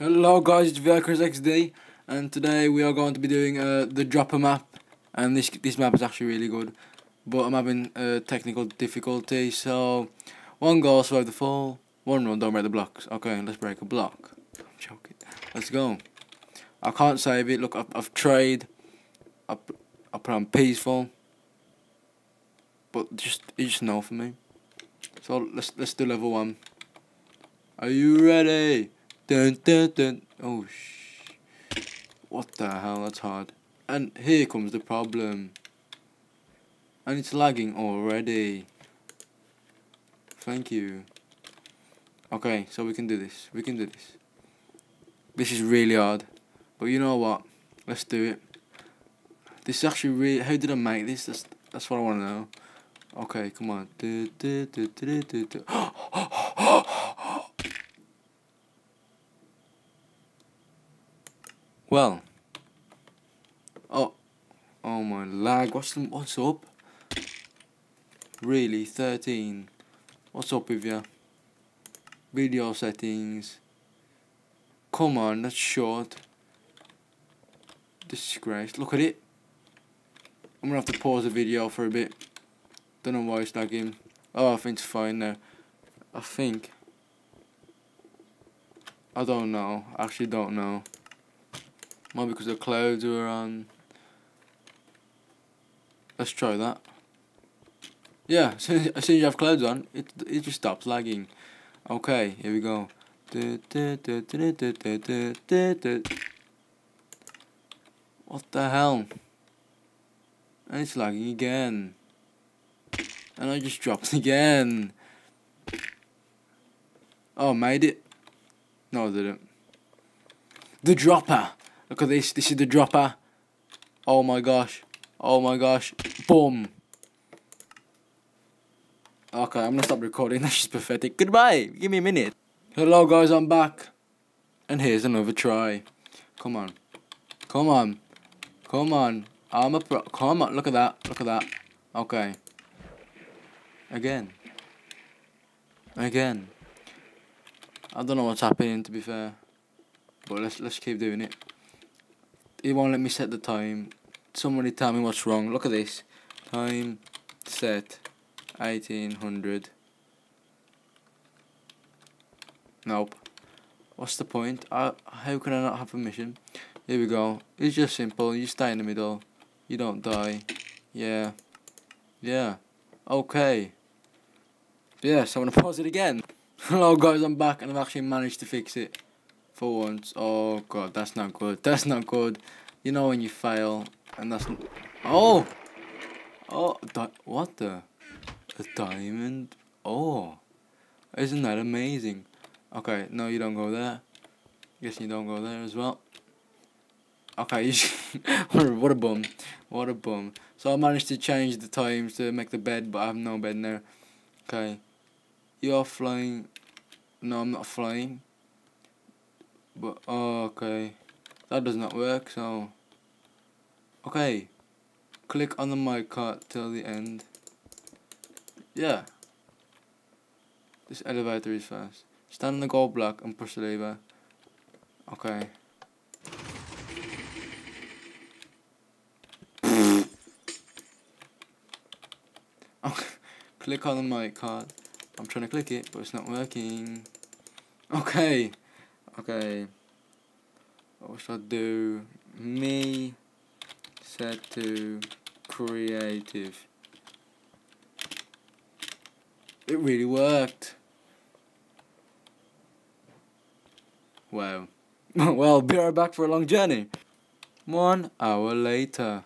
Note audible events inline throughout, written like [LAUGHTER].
Hello guys, it's Velcros XD and today we are going to be doing uh, the dropper map and this this map is actually really good but I'm having uh, technical difficulty so one goal survive the fall, one run don't break the blocks. Okay, let's break a block. I'm joking. Let's go. I can't save it, look I've, I've tried, I, I put on peaceful but just it's just no for me. So let's let's do level one. Are you ready? Dun dun dun. Oh sh. What the hell? That's hard. And here comes the problem. And it's lagging already. Thank you. Okay, so we can do this. We can do this. This is really hard. But you know what? Let's do it. This is actually really... How did I make this? That's, that's what I want to know. Okay, come on. Do, do, do, do, do, do. Well. Oh. Oh my lag. What's what's up? Really, 13. What's up with you? Video settings. Come on, that's short. Disgrace. Look at it. I'm gonna have to pause the video for a bit. Don't know why it's lagging. Oh, I think it's fine now. I think. I don't know. I actually don't know. Maybe because the clouds are on. Um, let's try that. Yeah, as soon as you have clouds on, it it just stops lagging. Okay, here we go. What the hell? And it's lagging again. And I just dropped [LAUGHS] again. Oh, made it. No, I didn't. The dropper. Look at this. This is the dropper. Oh my gosh. Oh my gosh. Boom. Okay, I'm gonna stop recording. [LAUGHS] That's just pathetic. Goodbye. Give me a minute. Hello, guys. I'm back. And here's another try. Come on. Come on. Come on. I'm a pro. Come on. Look at that. Look at that. Okay. Again. Again. I don't know what's happening, to be fair. But let's let's keep doing it. It won't let me set the time. Somebody tell me what's wrong. Look at this. Time set 1800. Nope. What's the point? I, how can I not have a mission? Here we go. It's just simple. You stay in the middle. You don't die. Yeah. Yeah. Okay. Yes, I'm gonna pause it again. [LAUGHS] Hello guys, I'm back and I've actually managed to fix it for once. Oh god, that's not good. [LAUGHS] That's not good. You know when you fail and that's Oh! Oh, what the? A diamond? Oh. Isn't that amazing? Okay, no you don't go there. Guess you don't go there as well. Okay, [LAUGHS] what a bum. What a bum. So I managed to change the times to make the bed, but I have no bed now. Okay. You are flying. No, I'm not flying. But, oh, okay. That does not work, so... Okay. Click on the minecart till the end. Yeah. This elevator is fast. Stand on the gold block and push the lever. Okay. [LAUGHS] okay. Oh, click on the minecart. I'm trying to click it, but it's not working. Okay. Okay. What should I do? Me set to creative. It really worked. Wow. well, be right back for a long journey. One hour later.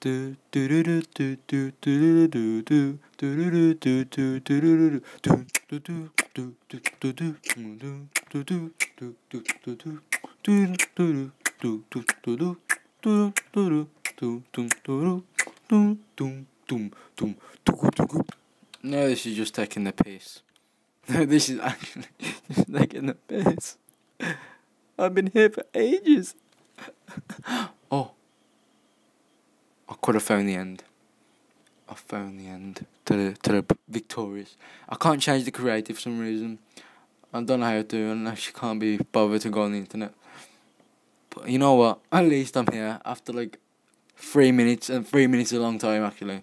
Do do do do do do do do do do do do do do do no, this is just taking the piss. [LAUGHS] No, this is actually [LAUGHS] just taking the piss. I've been here for ages. [LAUGHS] oh. I could have found the end. Found the end to the to the victorious. I can't change the creative for some reason. I don't know how to, and I actually can't be bothered to go on the internet. But you know what? At least I'm here after like three minutes, and three minutes is a long time actually.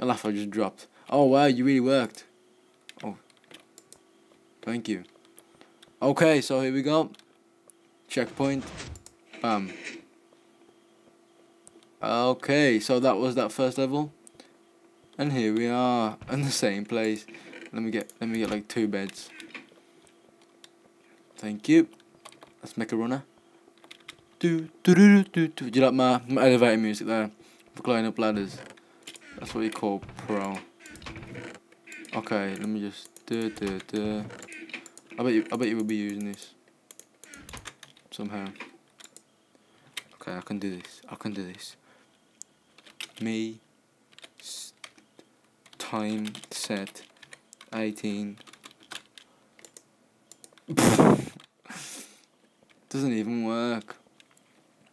A laugh I just dropped. Oh wow, you really worked. Oh, thank you. Okay, so here we go. Checkpoint. Bam. Okay, so that was that first level. And here we are [LAUGHS] in the same place. Let me get let me get like two beds. Thank you. Let's make a runner. Do do do do do. Do you like my, my elevator music there? For climbing up ladders. That's what you call pro. Okay, let me just do do do. I bet you I bet you will be using this somehow. Okay, I can do this. I can do this. Me time set 18 [LAUGHS] doesn't even work.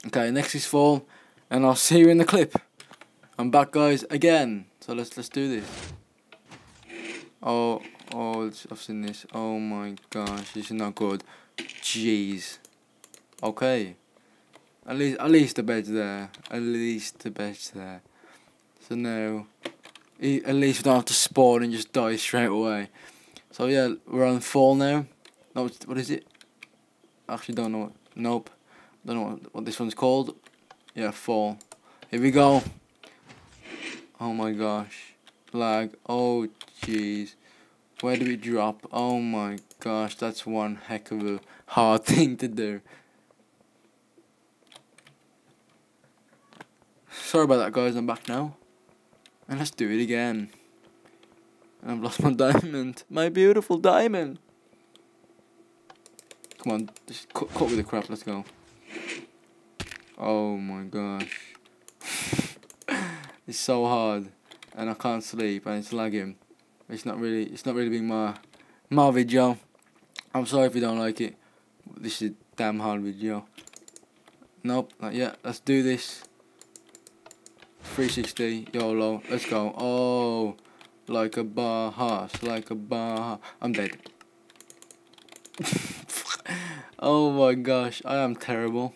Okay next is fall and I'll see you in the clip. I'm back guys again. So let's let's do this. Oh oh I've seen this. Oh my gosh this is not good. Jeez. Okay. At least at least the bed's there. At least the bed's there. So now at least we don't have to spawn and just die straight away. So yeah, we're on fall now. No, what is it? Actually, don't know. What, nope, don't know what, what this one's called. Yeah, fall. Here we go. Oh my gosh, lag. Oh jeez, where do we drop? Oh my gosh, that's one heck of a hard [LAUGHS] thing to do. Sorry about that, guys. I'm back now. And let's do it again. And I've lost my diamond. My beautiful diamond. Come on, just cut, cut with the crap. Let's go. Oh my gosh. [LAUGHS] it's so hard. And I can't sleep and it's lagging. It's not really it's not really being my my video. I'm sorry if you don't like it. This is a damn hard video. Nope, not yet. Let's do this. 360 YOLO. Let's go. Oh, like a Baja, like a Baja. I'm dead. [LAUGHS] oh my gosh, I am terrible.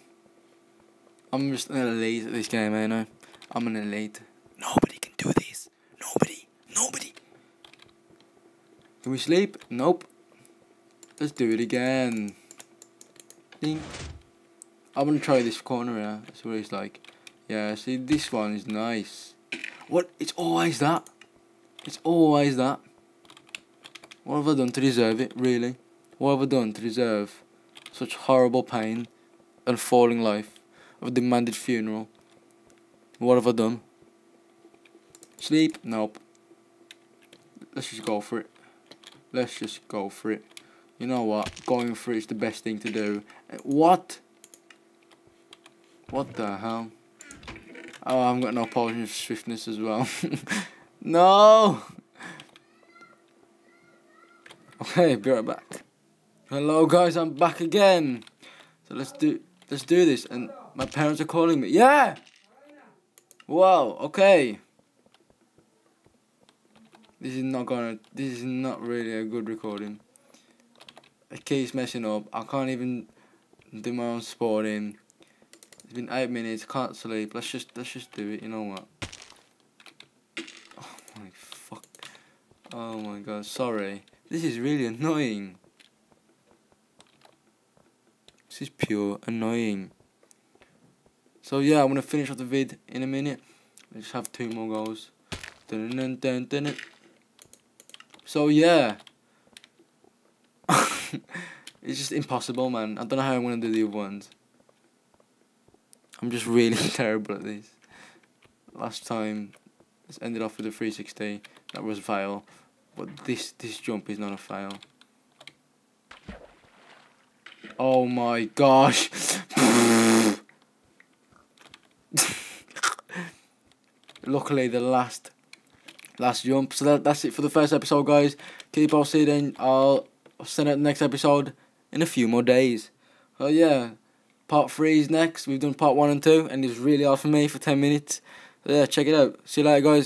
I'm just an elite at this game, I know. I'm an elite. Nobody can do this. Nobody. Nobody. Can we sleep? Nope. Let's do it again. Ding. I'm gonna try this corner here. That's what it's like. Yeah, see, this one is nice. What? It's always that. It's always that. What have I done to deserve it, really? What have I done to deserve such horrible pain and falling life of a demanded funeral? What have I done? Sleep? Nope. Let's just go for it. Let's just go for it. You know what? Going for it is the best thing to do. Eh, what? What the hell? Oh, I've got no potion of swiftness as well. [LAUGHS] no! Okay, be right back. Hello guys, I'm back again. So let's do let's do this and my parents are calling me. Yeah! Wow, okay. This is not gonna this is not really a good recording. It keeps messing up. I can't even do my own sporting. It's been eight minutes, can't sleep. Let's just let's just do it, you know what? Oh my fuck. Oh my god, sorry. This is really annoying. This is pure annoying. So yeah, I'm gonna finish off the vid in a minute. I just have two more goals. Dun -dun -dun -dun -dun. So yeah. [LAUGHS] it's just impossible man. I don't know how I'm gonna do the other ones. I'm just really [LAUGHS] terrible at these. Last time, this ended off with a 360. That was a fail. But this, this jump is not a fail. Oh my gosh. [LAUGHS] Luckily, the last last jump. So that, that's it for the first episode, guys. Keep then. I'll send out the next episode in a few more days. Oh yeah. Part 3 is next. We've done part 1 and 2, and it's really hard for me for 10 minutes. So yeah, check it out. See you later, guys.